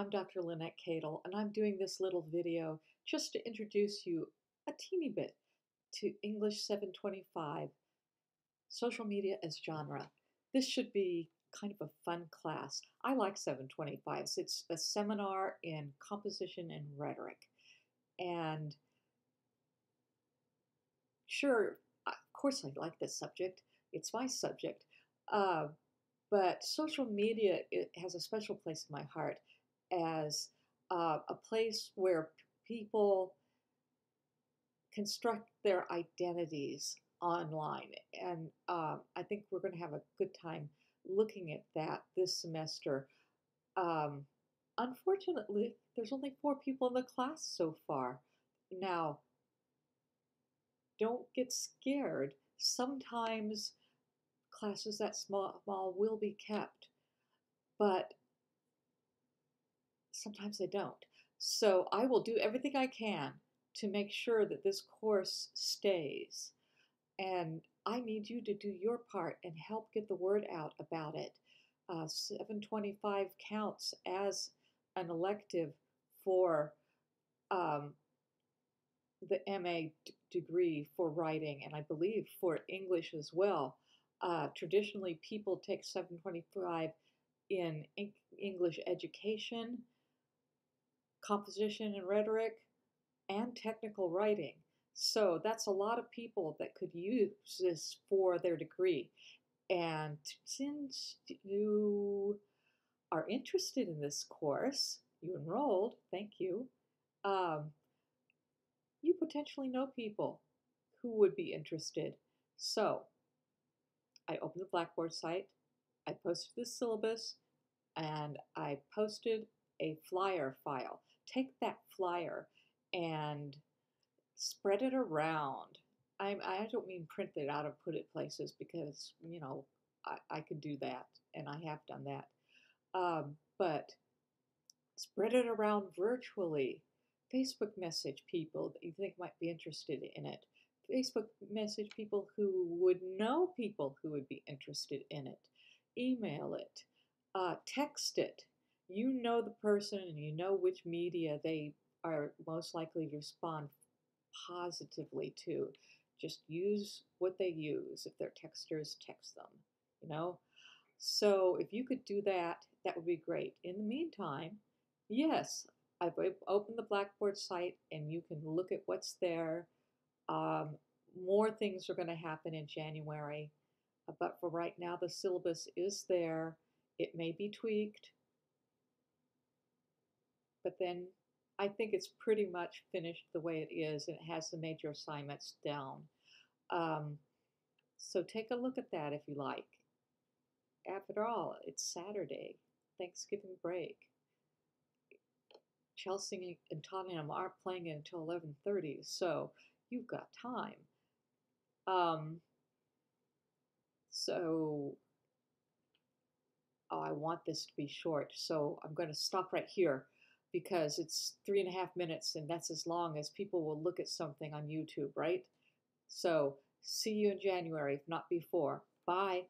I'm Dr. Lanette Cadle, and I'm doing this little video just to introduce you a teeny bit to English 725, social media as genre. This should be kind of a fun class. I like 725s. It's a seminar in composition and rhetoric. And sure, of course I like this subject. It's my subject. Uh, but social media has a special place in my heart as uh, a place where people construct their identities online. And uh, I think we're going to have a good time looking at that this semester. Um, unfortunately, there's only four people in the class so far. Now, don't get scared. Sometimes classes that small, small will be kept, but sometimes they don't. So I will do everything I can to make sure that this course stays. And I need you to do your part and help get the word out about it. Uh, 725 counts as an elective for um, the MA d- degree for writing, and I believe for English as well. Uh, traditionally, people take 725 in English education, composition and rhetoric, and technical writing. So that's a lot of people that could use this for their degree. And since you are interested in this course, you enrolled, thank you, um, you potentially know people who would be interested. So I opened the Blackboard site, I posted the syllabus, and I posted a flyer file. Take that flyer and spread it around. I, I don't mean print it out and put it places because, you know, I, I could do that and I have done that. Um, but spread it around virtually. Facebook message people that you think might be interested in it. Facebook message people who would know people who would be interested in it. Email it. Uh, text it. You know the person and you know which media they are most likely to respond positively to. Just use what they use. If they're texters, text them, you know? So if you could do that, that would be great. In the meantime, yes, I've opened the Blackboard site and you can look at what's there. Um, more things are going to happen in January, but for right now, the syllabus is there. It may be tweaked, but then I think it's pretty much finished the way it is, and it has the major assignments down. Um, so take a look at that if you like. After all, it's Saturday, Thanksgiving break. Chelsea and Tottenham aren't playing until 11:30, so you've got time. Um, so oh, I want this to be short, so I'm going to stop right here because it's three and a half minutes and that's as long as people will look at something on YouTube, right? So see you in January, if not before. Bye.